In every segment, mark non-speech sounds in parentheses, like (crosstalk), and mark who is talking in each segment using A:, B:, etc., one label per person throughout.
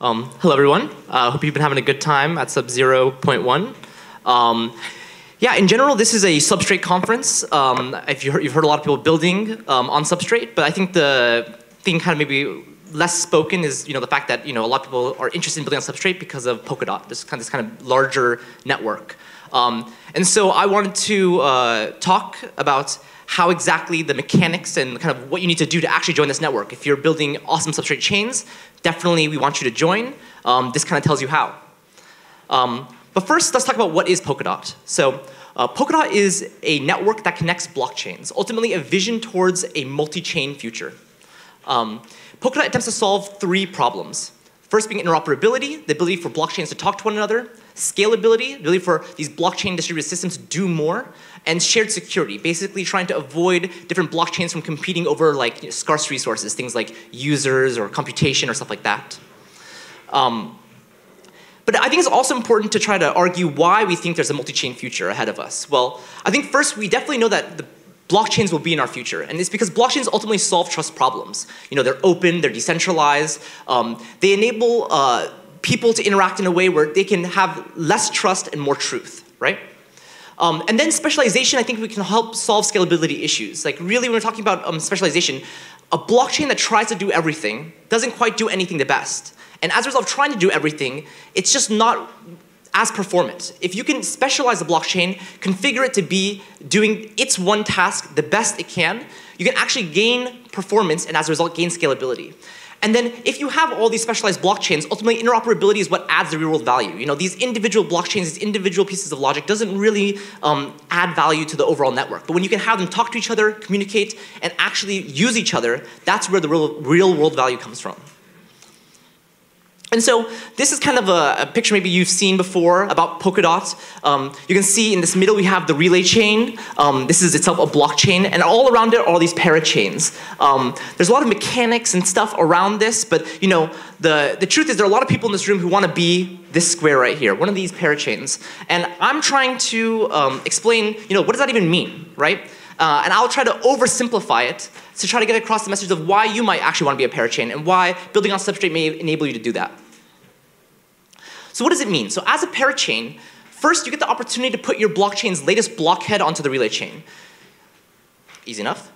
A: Um, hello, everyone. I uh, hope you've been having a good time at Sub 0.1. Um, yeah, in general, this is a Substrate conference. Um, if you you've heard a lot of people building um, on Substrate, but I think the thing kind of maybe less spoken is you know the fact that you know a lot of people are interested in building on Substrate because of Polkadot, this kind of, this kind of larger network. Um, and so I wanted to uh, talk about how exactly the mechanics and kind of what you need to do to actually join this network. If you're building awesome substrate chains, definitely we want you to join. Um, this kind of tells you how. Um, but first, let's talk about what is Polkadot. So uh, Polkadot is a network that connects blockchains, ultimately a vision towards a multi-chain future. Um, Polkadot attempts to solve three problems. First being interoperability, the ability for blockchains to talk to one another, scalability, the ability for these blockchain distributed systems to do more, and shared security, basically trying to avoid different blockchains from competing over like you know, scarce resources, things like users or computation or stuff like that. Um, but I think it's also important to try to argue why we think there's a multi-chain future ahead of us. Well, I think first we definitely know that the blockchains will be in our future. And it's because blockchains ultimately solve trust problems. You know, they're open, they're decentralized, um, they enable uh, people to interact in a way where they can have less trust and more truth, right? Um, and then specialization, I think we can help solve scalability issues. Like really, when we're talking about um, specialization, a blockchain that tries to do everything doesn't quite do anything the best. And as a result of trying to do everything, it's just not as performant. If you can specialize the blockchain, configure it to be doing its one task the best it can, you can actually gain performance and as a result gain scalability. And then if you have all these specialized blockchains, ultimately interoperability is what adds the real world value. You know, these individual blockchains, these individual pieces of logic doesn't really um, add value to the overall network. But when you can have them talk to each other, communicate, and actually use each other, that's where the real, real world value comes from. And so this is kind of a, a, picture maybe you've seen before about Polkadot. Um, you can see in this middle we have the relay chain. Um, this is itself a blockchain, and all around it are all these parachains. Um, there's a lot of mechanics and stuff around this, but you know the, the truth is there are a lot of people in this room who want to be this square right here, one of these parachains. And I'm trying to um, explain, you know, what does that even mean, right? Uh, and I'll try to oversimplify it to try to get across the message of why you might actually want to be a parachain and why building on Substrate may enable you to do that. So what does it mean? So as a parachain, first you get the opportunity to put your blockchain's latest blockhead onto the relay chain. Easy enough.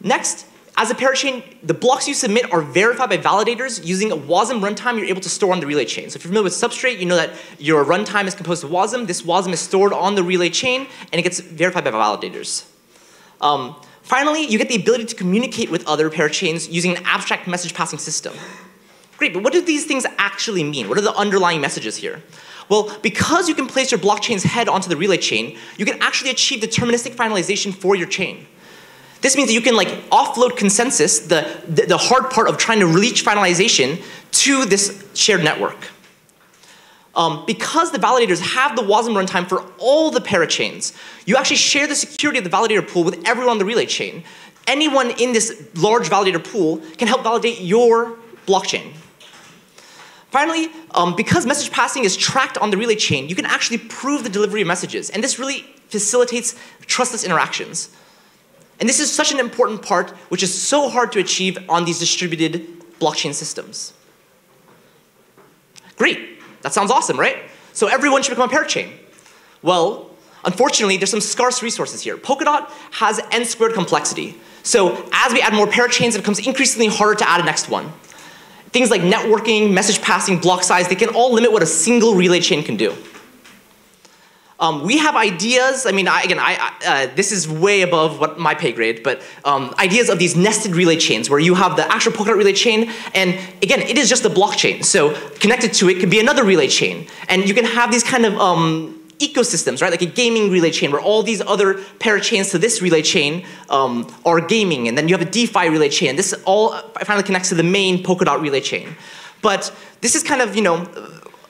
A: Next, as a parachain, the blocks you submit are verified by validators using a WASM runtime you're able to store on the relay chain. So if you're familiar with Substrate, you know that your runtime is composed of WASM. This WASM is stored on the relay chain, and it gets verified by validators. Um, finally, you get the ability to communicate with other parachains using an abstract message passing system. Great, but what do these things actually mean? What are the underlying messages here? Well, because you can place your blockchain's head onto the relay chain, you can actually achieve deterministic finalization for your chain. This means that you can like offload consensus, the, the, the hard part of trying to reach finalization, to this shared network. Um, because the validators have the WASM runtime for all the parachains, you actually share the security of the validator pool with everyone on the relay chain. Anyone in this large validator pool can help validate your blockchain. Finally, um, because message passing is tracked on the relay chain, you can actually prove the delivery of messages. And this really facilitates trustless interactions. And this is such an important part, which is so hard to achieve on these distributed blockchain systems. Great, that sounds awesome, right? So everyone should become a parachain. Well, unfortunately, there's some scarce resources here. Polkadot has n squared complexity. So as we add more parachains, it becomes increasingly harder to add a next one. Things like networking, message passing, block size, they can all limit what a single relay chain can do. Um, we have ideas, I mean, I, again, I, uh, this is way above what my pay grade, but um, ideas of these nested relay chains where you have the actual Polkadot relay chain, and again, it is just a blockchain. So connected to it could be another relay chain. And you can have these kind of um, ecosystems, right? Like a gaming relay chain where all these other parachains to this relay chain um, are gaming, and then you have a DeFi relay chain. This all finally connects to the main Polkadot relay chain. But this is kind of, you know,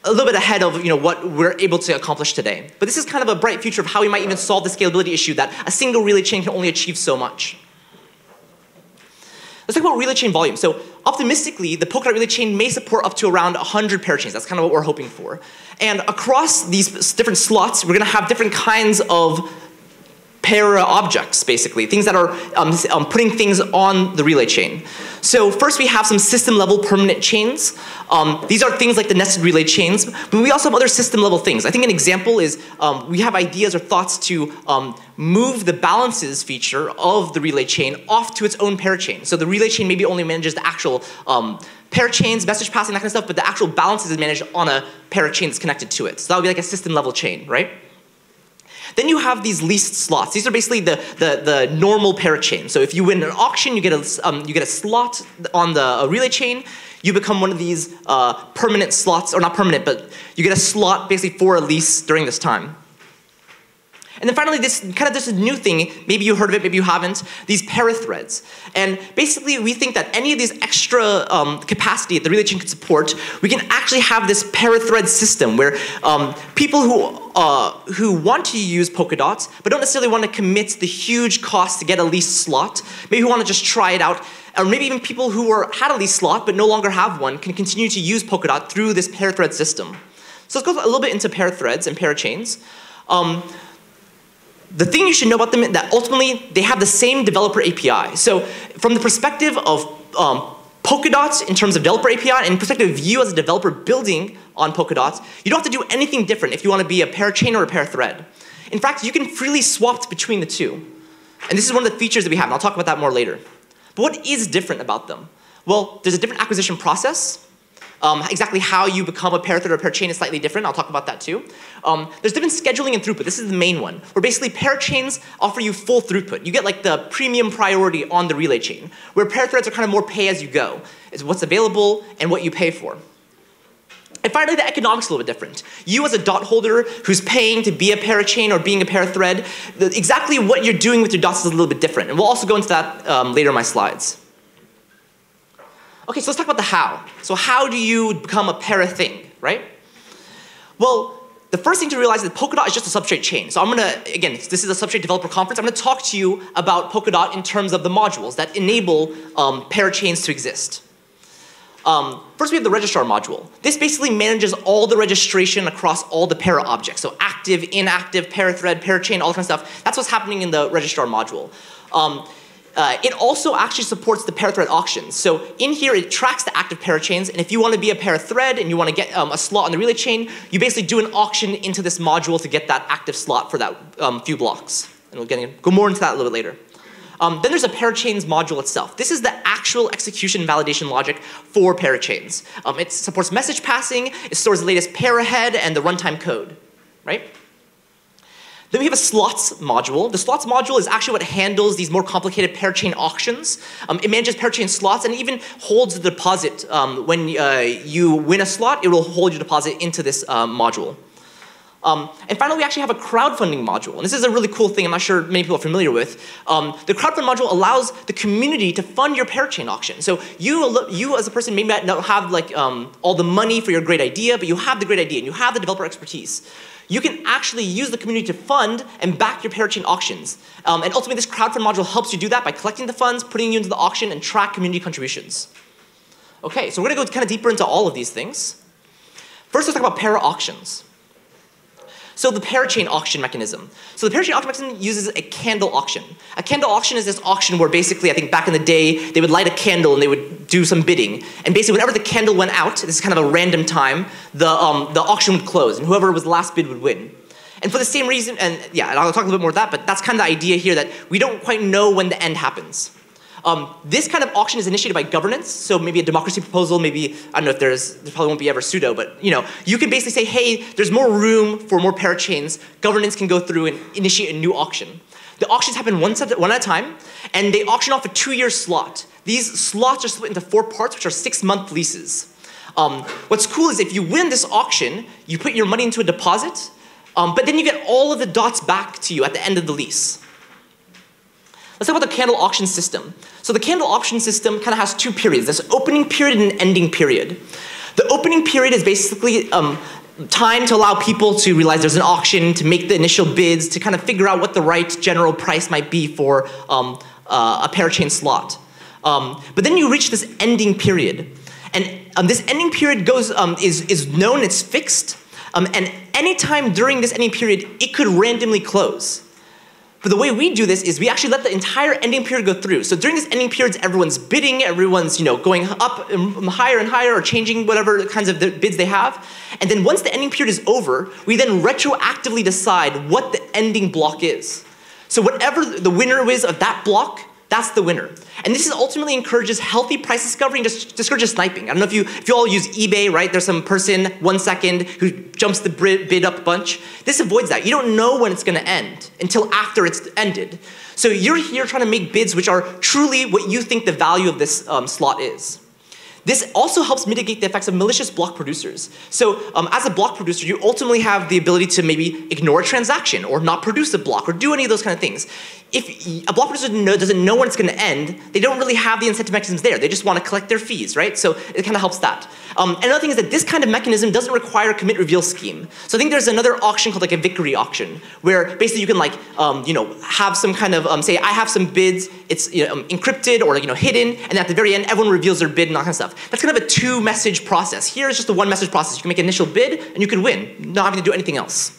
A: a little bit ahead of you know, what we're able to accomplish today. But this is kind of a bright future of how we might even solve the scalability issue that a single relay chain can only achieve so much. Let's talk about relay chain volume. So optimistically, the Polkadot relay chain may support up to around 100 parachains. That's kind of what we're hoping for. And across these different slots, we're going to have different kinds of para objects, basically, things that are um, um, putting things on the relay chain. So first we have some system level permanent chains. Um, these are things like the nested relay chains, but we also have other system level things. I think an example is um, we have ideas or thoughts to um, move the balances feature of the relay chain off to its own parachain. So the relay chain maybe only manages the actual um, parachains, message passing, that kind of stuff, but the actual balances is managed on a parachain that's connected to it. So that would be like a system level chain, right? Then you have these leased slots. These are basically the, the, the normal parachain. So if you win an auction, you get a, um, you get a slot on the relay chain. You become one of these uh, permanent slots, or not permanent, but you get a slot basically for a lease during this time. And then finally, this kind of this new thing, maybe you heard of it, maybe you haven't, these parathreads. And basically, we think that any of these extra um, capacity that the relay chain can support, we can actually have this parathread system where um, people who, uh, who want to use Polkadot, but don't necessarily want to commit the huge cost to get a lease slot, maybe who want to just try it out, or maybe even people who were, had a lease slot but no longer have one can continue to use Polkadot through this parathread system. So let's go a little bit into parathreads and parachains. Um, the thing you should know about them is that ultimately they have the same developer API. So from the perspective of um, Polkadot in terms of developer API and perspective of you as a developer building on Polkadot, you don't have to do anything different if you want to be a parachain or a parathread. In fact, you can freely swap between the two. And this is one of the features that we have, and I'll talk about that more later. But what is different about them? Well, there's a different acquisition process. Um, exactly how you become a parathread or a parachain is slightly different. I'll talk about that too. Um, there's different scheduling and throughput. This is the main one, where basically parachains offer you full throughput. You get like the premium priority on the relay chain, where parathreads are kind of more pay as you go. It's what's available and what you pay for. And finally, the economics a little bit different. You as a dot holder who's paying to be a parachain or being a parathread, exactly what you're doing with your dots is a little bit different. And we'll also go into that um, later in my slides. Okay, so let's talk about the how. So how do you become a para thing, right? Well, the first thing to realize is that Polkadot is just a substrate chain. So I'm gonna, again, this is a substrate developer conference. I'm gonna talk to you about Polkadot in terms of the modules that enable um, parachains to exist. Um, first, we have the registrar module. This basically manages all the registration across all the para objects. So active, inactive, parathread, parachain, all that kind of stuff. That's what's happening in the registrar module. Um, uh, it also actually supports the parathread auctions. So in here, it tracks the active parachains, and if you want to be a parathread and you want to get um, a slot on the relay chain, you basically do an auction into this module to get that active slot for that um, few blocks. And we'll get, go more into that a little bit later. Um, then there's a parachains module itself. This is the actual execution validation logic for parachains. Um, it supports message passing, it stores the latest parahead and the runtime code, right? Then we have a slots module. The slots module is actually what handles these more complicated parachain auctions. Um, it manages parachain slots and even holds the deposit. Um, when uh, you win a slot, it will hold your deposit into this uh, module. Um, and finally, we actually have a crowdfunding module. And this is a really cool thing I'm not sure many people are familiar with. Um, the crowdfund module allows the community to fund your parachain auction. So you, you as a person may not have like um, all the money for your great idea, but you have the great idea and you have the developer expertise you can actually use the community to fund and back your parachain auctions. Um, and ultimately, this crowdfund module helps you do that by collecting the funds, putting you into the auction, and track community contributions. Okay, so we're gonna go kind of deeper into all of these things. First, let's talk about para auctions. So the parachain auction mechanism. So the parachain auction mechanism uses a candle auction. A candle auction is this auction where basically, I think back in the day, they would light a candle and they would do some bidding. And basically, whenever the candle went out, this is kind of a random time, the, um, the auction would close and whoever was last bid would win. And for the same reason, and yeah, and I'll talk a little bit more of that, but that's kind of the idea here that we don't quite know when the end happens. Um, this kind of auction is initiated by governance, so maybe a democracy proposal, maybe, I don't know if there's, there probably won't be ever sudo, but you know, you can basically say, hey, there's more room for more parachains, governance can go through and initiate a new auction. The auctions happen one at, one at a time, and they auction off a two-year slot. These slots are split into four parts, which are six-month leases. Um, what's cool is if you win this auction, you put your money into a deposit, um, but then you get all of the dots back to you at the end of the lease. Let's talk about the candle auction system. So the candle auction system kind of has two periods. There's opening period and an ending period. The opening period is basically um, time to allow people to realize there's an auction, to make the initial bids, to kind of figure out what the right general price might be for um, uh, a parachain slot. Um, but then you reach this ending period. And um, this ending period goes, um, is, is known, it's fixed, um, and anytime during this ending period, it could randomly close. But the way we do this is we actually let the entire ending period go through. So during this ending periods, everyone's bidding, everyone's you know going up and higher and higher or changing whatever kinds of bids they have. And then once the ending period is over, we then retroactively decide what the ending block is. So whatever the winner is of that block, that's the winner. And this is ultimately encourages healthy price discovery and discourages sniping. I don't know if you, if you all use eBay, right? There's some person, one second, who jumps the bid up a bunch. This avoids that. You don't know when it's gonna end until after it's ended. So you're here trying to make bids which are truly what you think the value of this um, slot is. This also helps mitigate the effects of malicious block producers. So um, as a block producer, you ultimately have the ability to maybe ignore a transaction or not produce a block or do any of those kind of things. If a block producer doesn't know when it's going to end, they don't really have the incentive mechanisms there. They just want to collect their fees, right? So it kind of helps that. Um, another thing is that this kind of mechanism doesn't require a commit reveal scheme. So I think there's another auction called like a Vickrey auction, where basically you can like, um, you know, have some kind of, um, say I have some bids, it's you know, um, encrypted or you know, hidden, and at the very end everyone reveals their bid and all kind of stuff. That's kind of a two message process. Here is just a one message process. You can make an initial bid and you can win, not having to do anything else.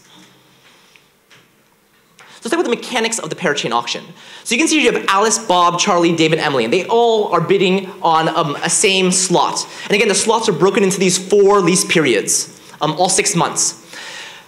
A: So let's talk about the mechanics of the parachain auction. So you can see you have Alice, Bob, Charlie, David, Emily, and they all are bidding on um, a same slot. And again, the slots are broken into these four lease periods, um, all six months.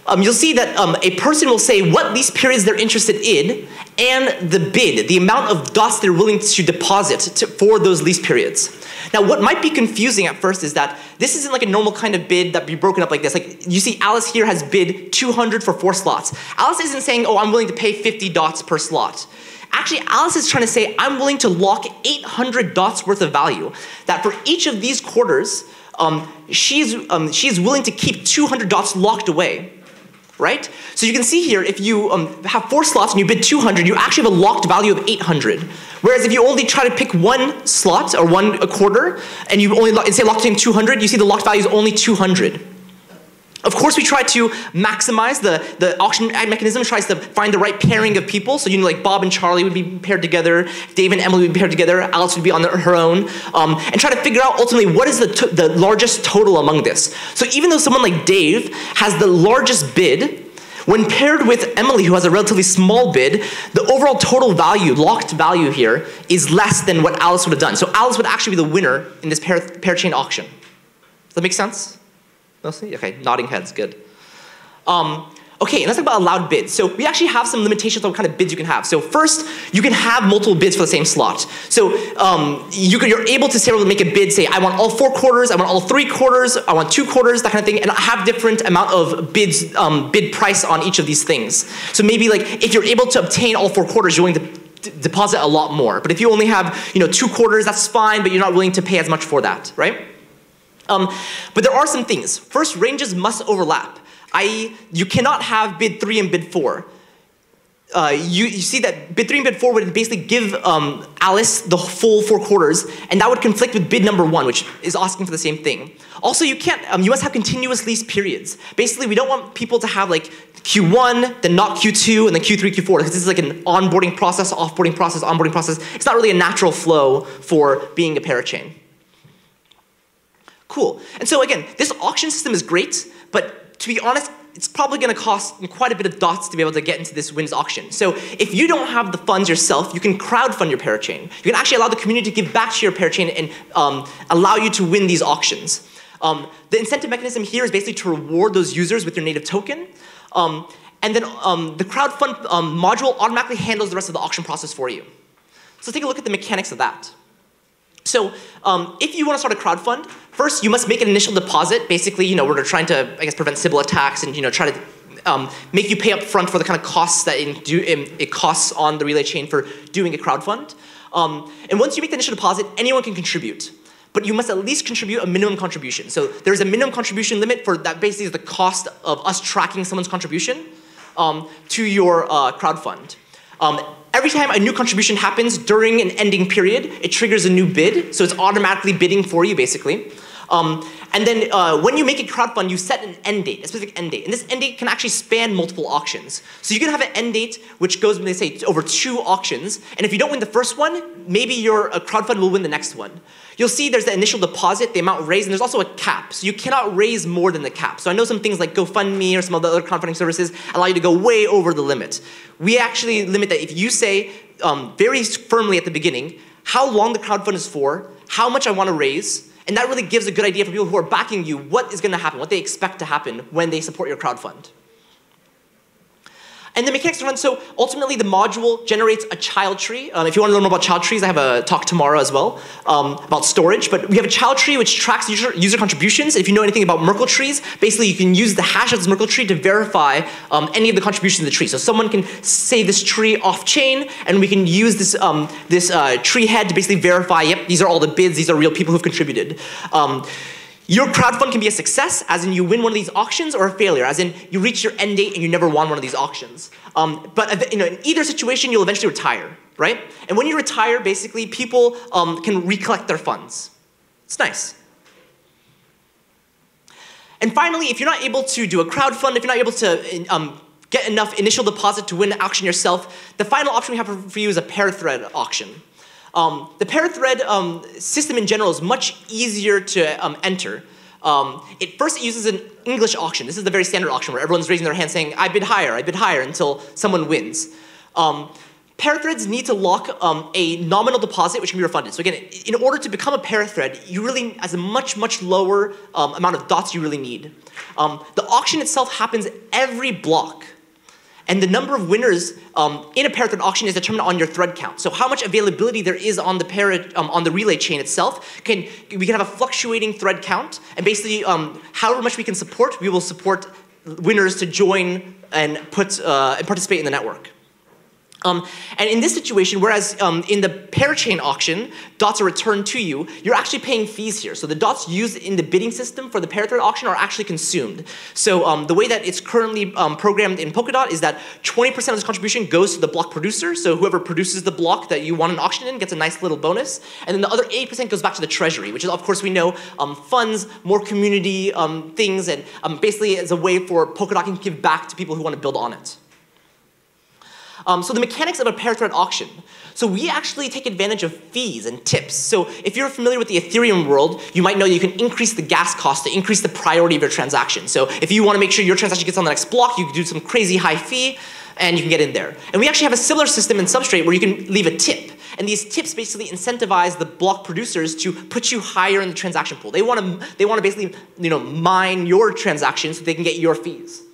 A: Um, you'll see that um, a person will say what lease periods they're interested in and the bid, the amount of dots they're willing to deposit to, for those lease periods. Now, what might be confusing at first is that this isn't like a normal kind of bid that be broken up like this. Like you see, Alice here has bid 200 for four slots. Alice isn't saying, "Oh, I'm willing to pay 50 dots per slot." Actually, Alice is trying to say, "I'm willing to lock 800 dots worth of value." That for each of these quarters, um, she's um, she's willing to keep 200 dots locked away right? So you can see here, if you um, have four slots and you bid 200, you actually have a locked value of 800. Whereas if you only try to pick one slot or one a quarter, and you only say locked in 200, you see the locked value is only 200. Of course, we try to maximize the, the auction mechanism, tries to find the right pairing of people. So, you know, like Bob and Charlie would be paired together, Dave and Emily would be paired together, Alice would be on her own, um, and try to figure out ultimately what is the, the largest total among this. So, even though someone like Dave has the largest bid, when paired with Emily, who has a relatively small bid, the overall total value, locked value here, is less than what Alice would have done. So Alice would actually be the winner in this pair, parachain auction. Does that make sense? Mostly? Okay, nodding heads, good. Um, Okay, let's talk about allowed bids. So we actually have some limitations on what kind of bids you can have. So first, you can have multiple bids for the same slot. So um, you can, you're able to say, make a bid, say, I want all four quarters, I want all three quarters, I want two quarters, that kind of thing, and have different amount of bids, um, bid price on each of these things. So maybe like, if you're able to obtain all four quarters, you're willing to deposit a lot more. But if you only have, you know, two quarters, that's fine, but you're not willing to pay as much for that, right? Um, but there are some things. First, ranges must overlap i.e., you cannot have bid three and bid four. Uh, you, you, see that bid three and bid four would basically give um, Alice the full four quarters, and that would conflict with bid number one, which is asking for the same thing. Also, you can't, um, you must have continuous lease periods. Basically, we don't want people to have like Q1, then not Q2, and then Q3, Q4, because this is like an onboarding process, offboarding process, onboarding process. It's not really a natural flow for being a parachain. Cool. And so again, this auction system is great, but to be honest, it's probably going to cost quite a bit of dots to be able to get into this WINS auction. So if you don't have the funds yourself, you can crowdfund your parachain. You can actually allow the community to give back to your parachain and um, allow you to win these auctions. Um, the incentive mechanism here is basically to reward those users with your native token. Um, and then um, the crowdfund um, module automatically handles the rest of the auction process for you. So let's take a look at the mechanics of that. So um, if you want to start a crowdfund, first you must make an initial deposit. Basically, you know, we're trying to, I guess, prevent Sybil attacks and you know, try to um, make you pay up front for the kind of costs that it, do, it costs on the relay chain for doing a crowdfund. Um, and once you make the initial deposit, anyone can contribute. But you must at least contribute a minimum contribution. So there's a minimum contribution limit for that basically is the cost of us tracking someone's contribution um, to your uh, crowdfund. Um, Every time a new contribution happens during an ending period, it triggers a new bid, so it's automatically bidding for you, basically. Um, and then uh, when you make a crowdfund, you set an end date, a specific end date. And this end date can actually span multiple auctions. So you can have an end date which goes, they say, over two auctions. And if you don't win the first one, maybe your crowdfund will win the next one. You'll see there's the initial deposit, the amount raised, and there's also a cap. So you cannot raise more than the cap. So I know some things like GoFundMe or some of the other crowdfunding services allow you to go way over the limit. We actually limit that if you say um, very firmly at the beginning how long the crowdfund is for, how much I want to raise, and that really gives a good idea for people who are backing you what is going to happen, what they expect to happen when they support your crowdfund. And the mechanics run, so ultimately the module generates a child tree. Um, if you want to learn more about child trees, I have a talk tomorrow as well um, about storage. But we have a child tree which tracks user, user contributions. If you know anything about Merkle trees, basically you can use the hash of this Merkle tree to verify um, any of the contributions in the tree. So someone can say this tree off chain, and we can use this, um, this uh, tree head to basically verify, yep, these are all the bids, these are real people who've contributed. Your crowdfund can be a success, as in you win one of these auctions, or a failure, as in you reach your end date and you never won one of these auctions. Um, but you know, in either situation, you'll eventually retire, right? And when you retire, basically, people um, can recollect their funds. It's nice. And finally, if you're not able to do a crowdfund, if you're not able to um, get enough initial deposit to win the auction yourself, the final option we have for you is a parathread auction. Um, the parathread um, system in general is much easier to um, enter. Um, it first it uses an English auction. This is the very standard auction where everyone's raising their hand saying, I bid higher, I bid higher until someone wins. Um, pair need to lock um, a nominal deposit which can be refunded. So again, in order to become a parathread, you really, has a much, much lower amount of dots you really need. the auction itself happens every block. And the number of winners um, in a thread auction is determined on your thread count. So how much availability there is on the pair, um, on the relay chain itself, can we can have a fluctuating thread count, and basically, um, however much we can support, we will support winners to join and put uh, and participate in the network. Um, and in this situation, whereas um, in the parachain auction, dots are returned to you, you're actually paying fees here. So the dots used in the bidding system for the parathread auction are actually consumed. So um, the way that it's currently um, programmed in Polkadot is that 20% of this contribution goes to the block producer. So whoever produces the block that you want an auction in gets a nice little bonus. And then the other 80% goes back to the treasury, which is, of course, we know um, funds, more community um, things, and basically as a way for Polkadot to give back to people who want to build on it. Um, so the mechanics of a parathread auction. So we actually take advantage of fees and tips. So if you're familiar with the Ethereum world, you might know you can increase the gas cost to increase the priority of your transaction. So if you want to make sure your transaction gets on the next block, you do some crazy high fee and you can get in there. And we actually have a similar system in Substrate where you can leave a tip. And these tips basically incentivize the block producers to put you higher in the transaction pool. They want to, they want to basically you know, mine your transaction so they can get your fees.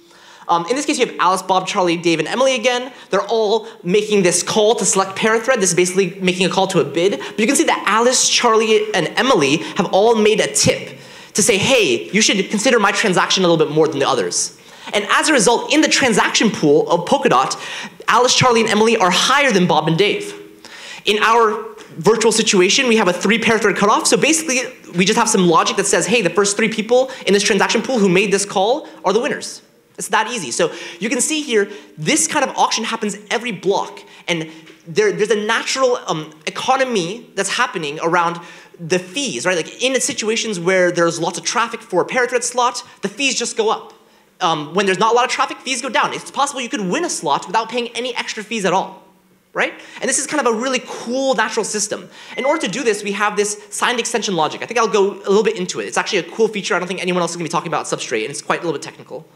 A: Um, in this case, you have Alice, Bob, Charlie, Dave, and Emily again. They're all making this call to select parathread. This is basically making a call to a bid. But you can see that Alice, Charlie, and Emily have all made a tip to say, hey, you should consider my transaction a little bit more than the others. And as a result, in the transaction pool of Polkadot, Alice, Charlie, and Emily are higher than Bob and Dave. In our virtual situation, we have a three parathread cutoff. So basically, we just have some logic that says, hey, the first three people in this transaction pool who made this call are the winners. It's that easy. So you can see here, this kind of auction happens every block. And there, there's a natural um, economy that's happening around the fees, right? Like in situations where there's lots of traffic for a parathread slot, the fees just go up. Um, when there's not a lot of traffic, fees go down. It's possible you could win a slot without paying any extra fees at all, right? And this is kind of a really cool natural system. In order to do this, we have this signed extension logic. I think I'll go a little bit into it. It's actually a cool feature I don't think anyone else is gonna be talking about Substrate, and it's quite a little bit technical.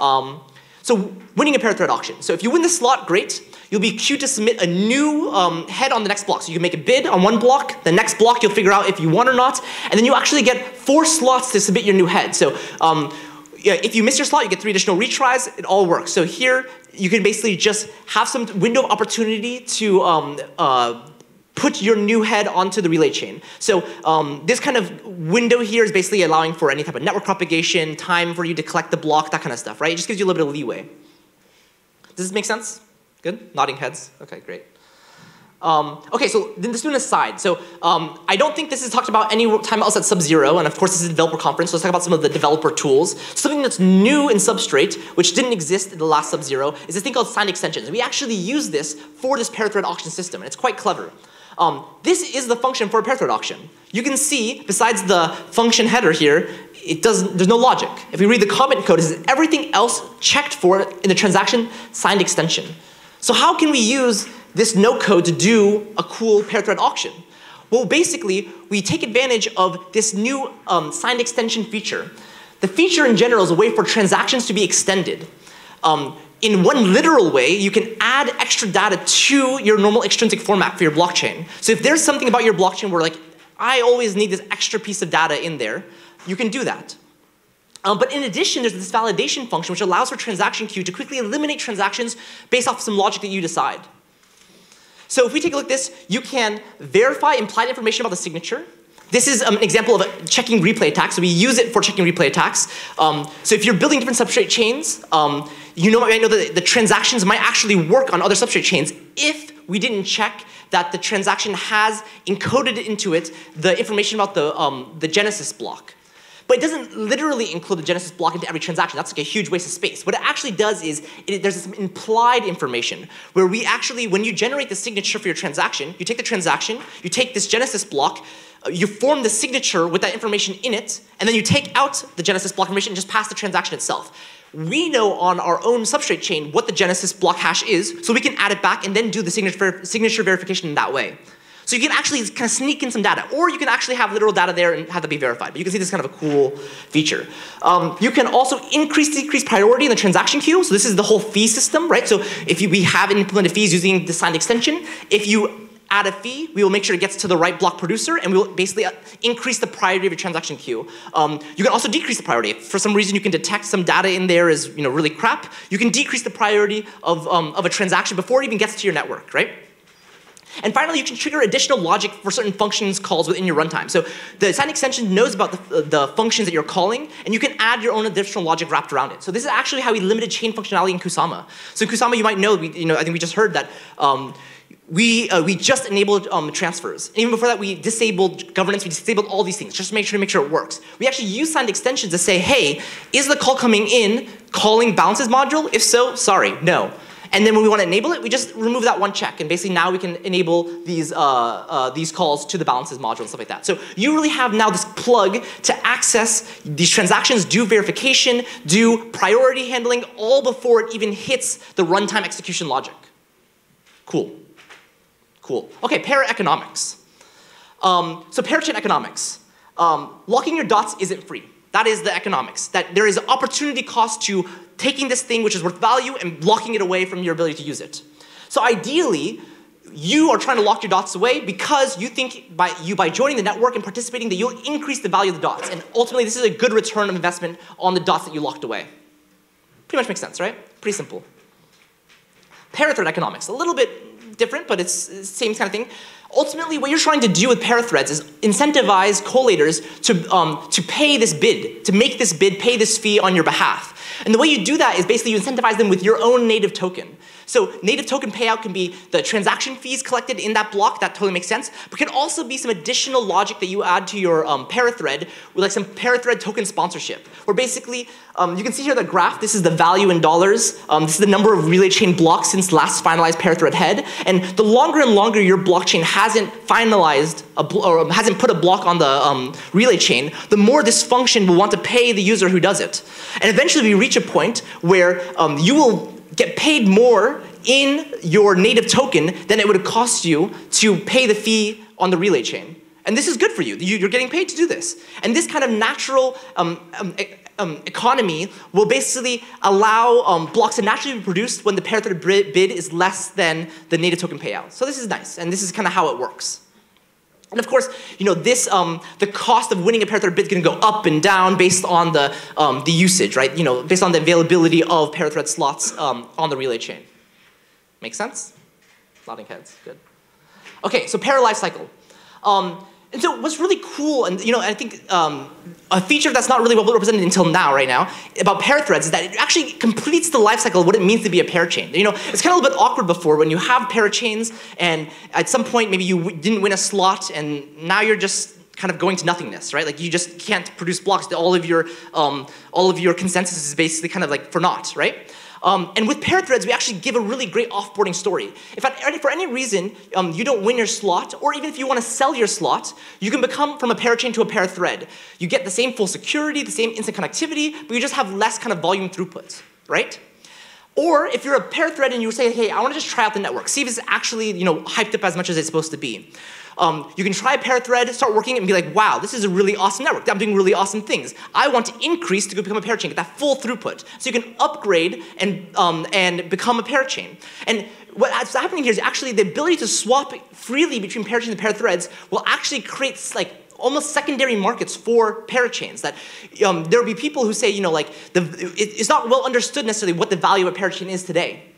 A: Um, so winning a parathread auction. So if you win the slot, great. You'll be queued to submit a new um, head on the next block. So you can make a bid on one block. The next block, you'll figure out if you won or not. And then you actually get four slots to submit your new head. So um, if you miss your slot, you get three additional retries. It all works. So here, you can basically just have some window of opportunity to um, uh, put your new head onto the relay chain. So um, this kind of window here is basically allowing for any type of network propagation, time for you to collect the block, that kind of stuff, right? It just gives you a little bit of leeway. Does this make sense? Good? Nodding heads? Okay, great. Um, okay, so then let's aside. So um, I don't think this is talked about any time else at Sub-Zero, and of course this is a developer conference, so let's talk about some of the developer tools. Something that's new in Substrate, which didn't exist in the last Sub-Zero, is this thing called signed extensions. We actually use this for this parathread auction system, and it's quite clever. Um, this is the function for a parathread auction. You can see, besides the function header here, it doesn't, there's no logic. If we read the comment code, says everything else checked for in the transaction signed extension. So how can we use this no code to do a cool parathread auction? Well, basically, we take advantage of this new um, signed extension feature. The feature in general is a way for transactions to be extended. Um, in one literal way, you can add extra data to your normal extrinsic format for your blockchain. So if there's something about your blockchain where like, I always need this extra piece of data in there, you can do that. Um, but in addition, there's this validation function which allows for transaction queue to quickly eliminate transactions based off some logic that you decide. So if we take a look at this, you can verify implied information about the signature. This is um, an example of a checking replay attack. So we use it for checking replay attacks. Um, so if you're building different substrate chains, um, you know, might know that the transactions might actually work on other substrate chains if we didn't check that the transaction has encoded into it the information about the, um, the genesis block. But it doesn't literally include the Genesis block into every transaction. That's like a huge waste of space. What it actually does is it, there's some implied information where we actually, when you generate the signature for your transaction, you take the transaction, you take this Genesis block, uh, you form the signature with that information in it, and then you take out the Genesis block information and just pass the transaction itself. We know on our own substrate chain what the Genesis block hash is, so we can add it back and then do the signature, signature verification in that way. So you can actually kind of sneak in some data, or you can actually have literal data there and have that be verified. But you can see this is kind of a cool feature. Um, you can also increase, decrease priority in the transaction queue. So this is the whole fee system, right? So if you, we have implemented fees using the signed extension, if you add a fee, we will make sure it gets to the right block producer, and we will basically uh, increase the priority of your transaction queue. Um, you can also decrease the priority. If for some reason you can detect some data in there is you know, really crap, you can decrease the priority of, um, of a transaction before it even gets to your network, right? And finally, you can trigger additional logic for certain functions calls within your runtime. So the sign extension knows about the, the, functions that you're calling, and you can add your own additional logic wrapped around it. So this is actually how we limited chain functionality in Kusama. So Kusama, you might know, we, you know, I think we just heard that um, we, uh, we just enabled um, transfers. And even before that, we disabled governance, we disabled all these things, just to make sure to make sure it works. We actually use signed extensions to say, hey, is the call coming in calling balances module? If so, sorry, no. And then when we want to enable it, we just remove that one check. And basically now we can enable these, uh, uh, these calls to the balances module and stuff like that. So you really have now this plug to access these transactions, do verification, do priority handling, all before it even hits the runtime execution logic. Cool. Cool. Okay, pair economics. Um, so parachain economics. Um, locking your dots isn't free. That is the economics. That there is an opportunity cost to taking this thing which is worth value and blocking it away from your ability to use it. So ideally, you are trying to lock your dots away because you think by you by joining the network and participating that you'll increase the value of the dots. And ultimately, this is a good return of investment on the dots that you locked away. Pretty much makes sense, right? Pretty simple. Parathread economics, a little bit different, but it's the same kind of thing. Ultimately, what you're trying to do with parathreads is incentivize collators to, um, to pay this bid, to make this bid, pay this fee on your behalf. And the way you do that is basically you incentivize them with your own native token. So native token payout can be the transaction fees collected in that block, that totally makes sense, but can also be some additional logic that you add to your um, parathread with like some parathread token sponsorship, where basically, um, you can see here the graph, this is the value in dollars, um, this is the number of relay chain blocks since last finalized parathread head, and the longer and longer your blockchain hasn't finalized, or um, hasn't put a block on the um, relay chain, the more this function will want to pay the user who does it. And eventually we reach a point where um, you will get paid more in your native token than it would cost you to pay the fee on the relay chain. And this is good for you. You're getting paid to do this. And this kind of natural um, um, um, economy will basically allow um, blocks to naturally be produced when the parathread bid is less than the native token payout. So this is nice, and this is kind of how it works. And of course, you know, this, um, the cost of winning a parathread bid is going to go up and down based on the, um, the usage, right? You know, based on the availability of parathread slots um, on the relay chain. Make sense? Nodding heads, good. Okay, so pair life cycle. Um, and so what's really cool, and you know, I think um, a feature that's not really well represented until now, right now, about parathreads is that it actually completes the lifecycle of what it means to be a parachain. You know, it's kind of a little bit awkward before when you have parachains and at some point maybe you didn't win a slot and now you're just kind of going to nothingness, right? Like you just can't produce blocks. All of your um, all of your consensus is basically kind of like for naught, right? Um, and with parathreads, we actually give a really great offboarding story. If at, for any reason um, you don't win your slot, or even if you want to sell your slot, you can become from a parachain to a parathread. You get the same full security, the same instant connectivity, but you just have less kind of volume throughput, right? Or if you're a parathread and you say, hey, I want to just try out the network, see if it's actually you know, hyped up as much as it's supposed to be. Um, you can try a parathread, start working and be like, wow, this is a really awesome network. I'm doing really awesome things. I want to increase to go become a parachain, get that full throughput. So you can upgrade and, um, and become a parachain. And what's happening here is actually the ability to swap freely between parachains and parathreads will actually create like almost secondary markets for parachains. That um, there will be people who say, you know, like the, it, it's not well understood necessarily what the value of a parachain is today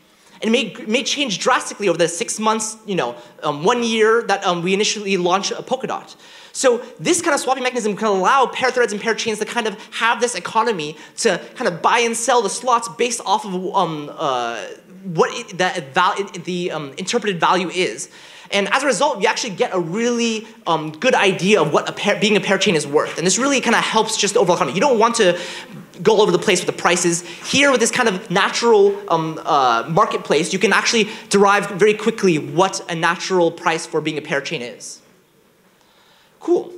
A: and may, may change drastically over the six months, you know, um, one year that um, we initially launched a Polkadot. So this kind of swapping mechanism can allow parathreads and parachains to kind of have this economy to kind of buy and sell the slots based off of um, uh, what it, the, the um, interpreted value is. And as a result, you actually get a really um, good idea of what a pair, being a parachain is worth. And this really kind of helps just overall economy. You don't want to go all over the place with the prices. Here, with this kind of natural um, uh, marketplace, you can actually derive very quickly what a natural price for being a parachain is. Cool.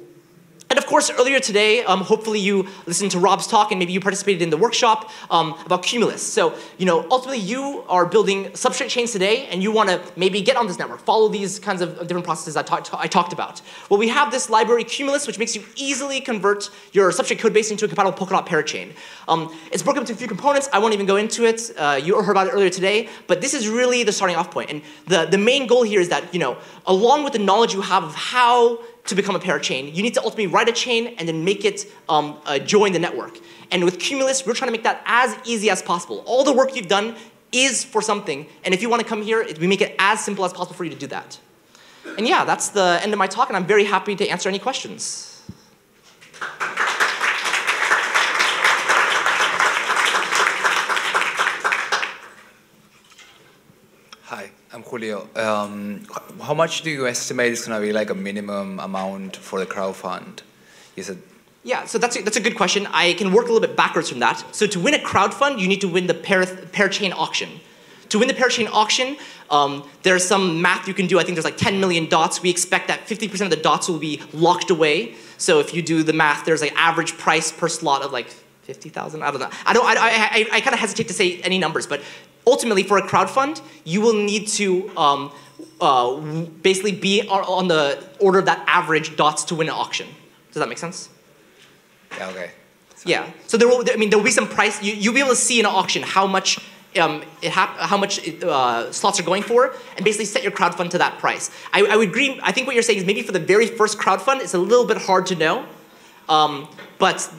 A: And of course, earlier today, um, hopefully you listened to Rob's talk and maybe you participated in the workshop um, about Cumulus. So, you know, ultimately you are building substrate chains today and you want to maybe get on this network, follow these kinds of different processes I, talk, I talked about. Well, we have this library Cumulus, which makes you easily convert your substrate code base into a compatible Polkadot parachain. Um, it's broken into a few components. I won't even go into it. Uh, you heard about it earlier today, but this is really the starting off point. And the, the main goal here is that, you know, along with the knowledge you have of how to become a parachain. You need to ultimately write a chain and then make it um, uh, join the network. And with Cumulus, we're trying to make that as easy as possible. All the work you've done is for something, and if you want to come here, we make it as simple as possible for you to do that. And yeah, that's the end of my talk, and I'm very happy to answer any questions.
B: I'm Julio. Um, how much do you estimate is going to be like a minimum amount for the crowdfund? Is it?
A: Yeah, so that's a, that's a good question. I can work a little bit backwards from that. So to win a crowdfund, you need to win the pair, parachain auction. To win the parachain auction, um, there's some math you can do. I think there's like 10 million dots. We expect that 50% of the dots will be locked away. So if you do the math, there's like average price per slot of like 50,000. I don't know. I don't. I, I, I kind of hesitate to say any numbers, but ultimately for a crowdfund, you will need to um, uh, basically be on the order of that average dots to win an auction. Does that make sense?
B: Yeah, okay.
A: Yeah. So there will, I mean, there will be some price. You, you'll be able to see in an auction how much um, it how much it, uh, slots are going for, and basically set your crowdfund to that price. I, I, would agree. I think what you're saying is maybe for the very first crowdfund, it's a little bit hard to know, um, but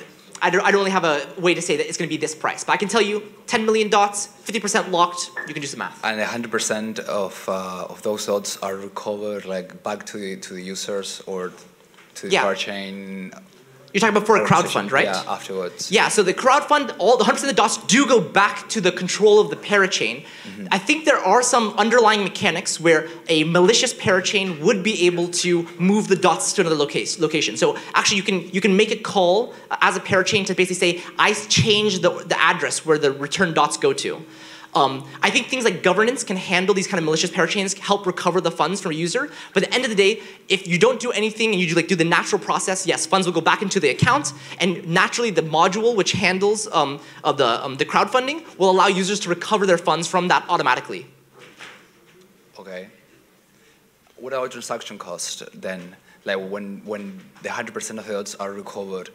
A: I don't, I don't really have a way to say that it's going to be this price, but I can tell you 10 million dots, 50% locked, you can do some math.
B: And 100% of, uh, of those dots are recovered like back to the, to the users or to the yeah. chain
A: you're talking about for a crowdfund, right?
B: Yeah, afterwards.
A: Yeah, so the crowdfund, all the 100% of the dots do go back to the control of the parachain. Mm-hmm. I think there are some underlying mechanics where a malicious parachain would be able to move the dots to another location. location. So actually, you can you can make a call as a parachain to basically say, I change the, the address where the return dots go to. Um, I think things like governance can handle these kind of malicious parachains, help recover the funds from a user. But at the end of the day, if you don't do anything and you do, like do the natural process, yes, funds will go back into the account, and naturally the module which handles um, of the um, the crowdfunding will allow users to recover their funds from that automatically.
B: Okay. What about transaction costs then? Like when when the hundred percent of the odds are recovered,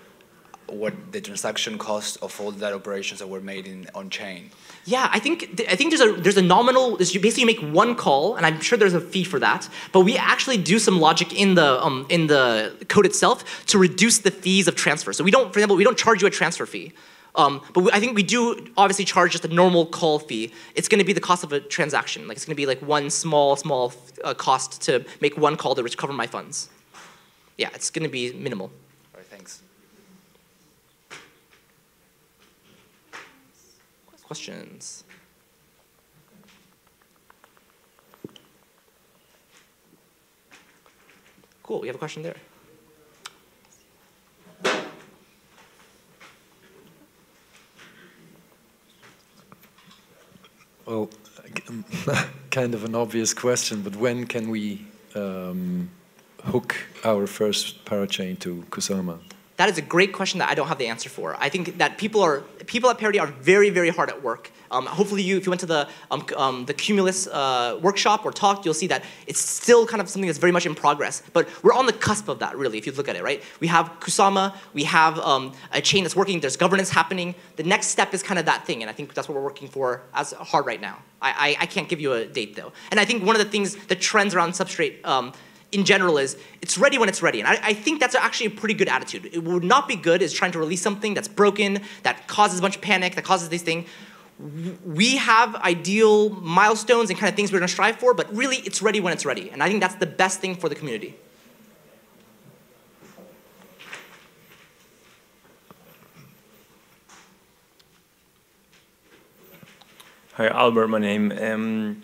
B: what the transaction cost of all that operations that were made in on chain?
A: Yeah, I think I think there's a there's a nominal. You basically make one call, and I'm sure there's a fee for that. But we actually do some logic in the um, in the code itself to reduce the fees of transfer. So we don't, for example, we don't charge you a transfer fee. Um, but we, I think we do obviously charge just a normal call fee. It's going to be the cost of a transaction. Like it's going to be like one small small uh, cost to make one call to recover my funds. Yeah, it's going to be minimal. Questions? Cool, we have a question there.
C: Well, (laughs) kind of an obvious question, but when can we um, hook our first parachain to Kusama?
A: That is a great question that I don't have the answer for. I think that people are people at Parity are very very hard at work. Um, hopefully, you if you went to the um, um, the Cumulus uh, workshop or talk, you'll see that it's still kind of something that's very much in progress. But we're on the cusp of that, really. If you look at it, right? We have Kusama, we have um, a chain that's working. There's governance happening. The next step is kind of that thing, and I think that's what we're working for as hard right now. I, I, I can't give you a date though, and I think one of the things, the trends around substrate um, in general is it's ready when it's ready. And I, I, think that's actually a pretty good attitude. It would not be good is trying to release something that's broken, that causes a bunch of panic, that causes these things. We have ideal milestones and kind of things we're gonna strive for, but really it's ready when it's ready. And I think that's the best thing for the community.
D: Hi, Albert, my name. Um,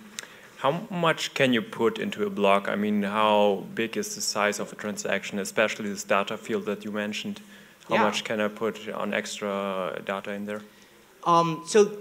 D: how much can you put into a block? I mean, how big is the size of a transaction, especially this data field that you mentioned? How yeah. much can I put on extra data in there?
A: Um, so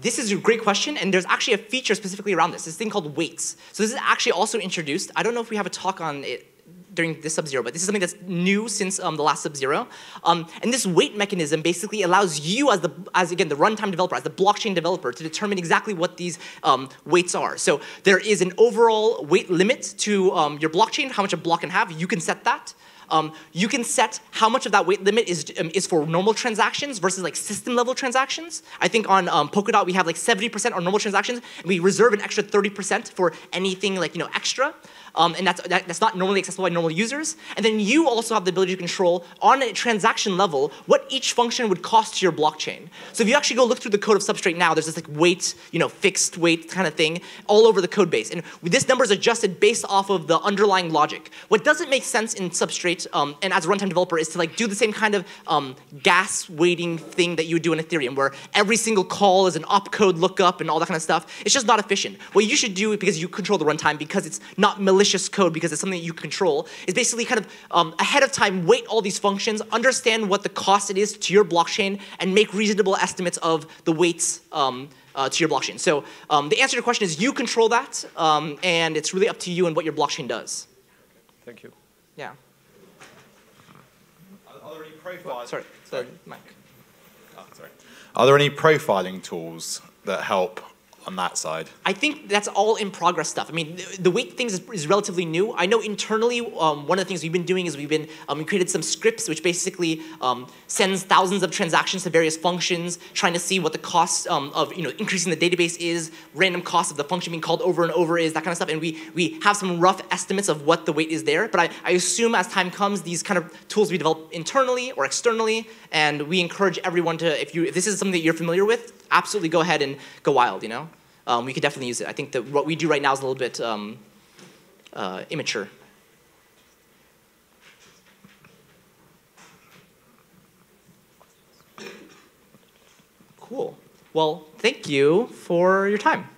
A: this is a great question, and there's actually a feature specifically around this, this thing called weights. So this is actually also introduced. I don't know if we have a talk on it during this Sub-Zero, but this is something that's new since um, the last Sub-Zero. Um, and this weight mechanism basically allows you as the, as again, the runtime developer, as the blockchain developer, to determine exactly what these um, weights are. So there is an overall weight limit to um, your blockchain, how much a block can have. You can set that. Um, you can set how much of that weight limit is, um, is for normal transactions versus like system level transactions. I think on um, Polkadot we have like 70% on normal transactions, and we reserve an extra 30% for anything like you know extra um, and that's, that, that's not normally accessible by normal users. And then you also have the ability to control on a transaction level what each function would cost to your blockchain. So if you actually go look through the code of Substrate now, there's this like weight, you know, fixed weight kind of thing all over the code base. And this number is adjusted based off of the underlying logic. What doesn't make sense in Substrate um, and as a runtime developer is to like do the same kind of um, gas weighting thing that you would do in Ethereum where every single call is an opcode lookup and all that kind of stuff. It's just not efficient. What you should do because you control the runtime because it's not malicious malicious code because it's something that you control is basically kind of um, ahead of time weight all these functions, understand what the cost it is to your blockchain, and make reasonable estimates of the weights um, uh, to your blockchain. So um, the answer to your question is you control that, um, and it's really up to you and what your blockchain does.
D: Thank you.
A: Yeah.
E: Are, there any profiling?
A: sorry, sorry, Mike.
E: Oh, sorry. Are there any profiling tools that help on that side?
A: I think that's all in progress stuff. I mean, the, the weight things is, is, relatively new. I know internally, um, one of the things we've been doing is we've been um, we created some scripts which basically um, sends thousands of transactions to various functions, trying to see what the cost um, of you know increasing the database is, random cost of the function being called over and over is, that kind of stuff. And we we have some rough estimates of what the weight is there. But I, I assume as time comes, these kind of tools we develop internally or externally, and we encourage everyone to if you if this is something that you're familiar with, absolutely go ahead and go wild. You know um, we could definitely use it. I think that what we do right now is a little bit um, uh, immature. Cool. Well, thank you for your time.